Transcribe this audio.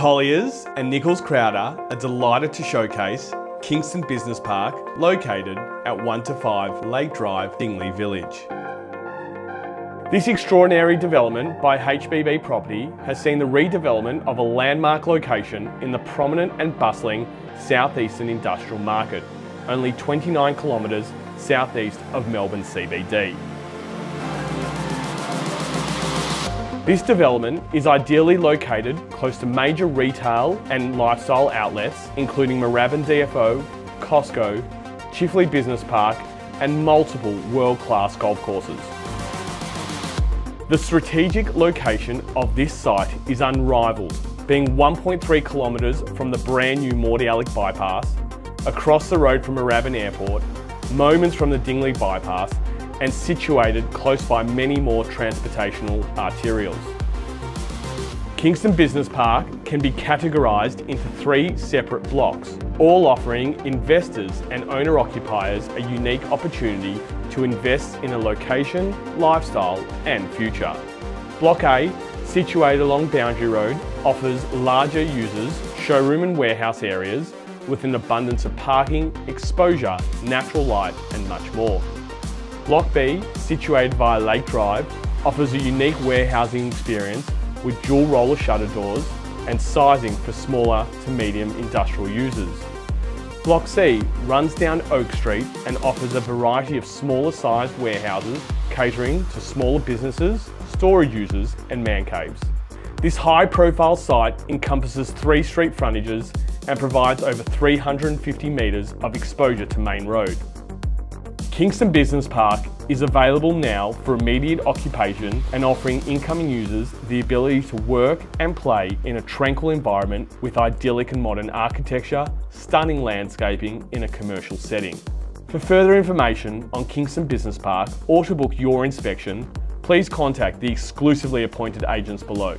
Colliers and Nichols Crowder are delighted to showcase Kingston Business Park, located at 1 to 5 Lake Drive, Dingley Village. This extraordinary development by HBB Property has seen the redevelopment of a landmark location in the prominent and bustling southeastern industrial market, only 29 kilometres southeast of Melbourne CBD. This development is ideally located close to major retail and lifestyle outlets, including Moorabbin DFO, Costco, Chifley Business Park, and multiple world-class golf courses. The strategic location of this site is unrivaled, being 1.3 kilometres from the brand new Mordialloc bypass, across the road from Moorabbin Airport, moments from the Dingley bypass, and situated close by many more transportational arterials. Kingston Business Park can be categorised into three separate blocks, all offering investors and owner-occupiers a unique opportunity to invest in a location, lifestyle and future. Block A, situated along Boundary Road, offers larger users, showroom and warehouse areas with an abundance of parking, exposure, natural light and much more. Block B, situated via Lake Drive, offers a unique warehousing experience with dual roller shutter doors and sizing for smaller to medium industrial users. Block C runs down Oak Street and offers a variety of smaller sized warehouses catering to smaller businesses, storage users and man caves. This high profile site encompasses three street frontages and provides over 350 metres of exposure to Main Road. Kingston Business Park is available now for immediate occupation and offering incoming users the ability to work and play in a tranquil environment with idyllic and modern architecture, stunning landscaping in a commercial setting. For further information on Kingston Business Park or to book your inspection, please contact the exclusively appointed agents below.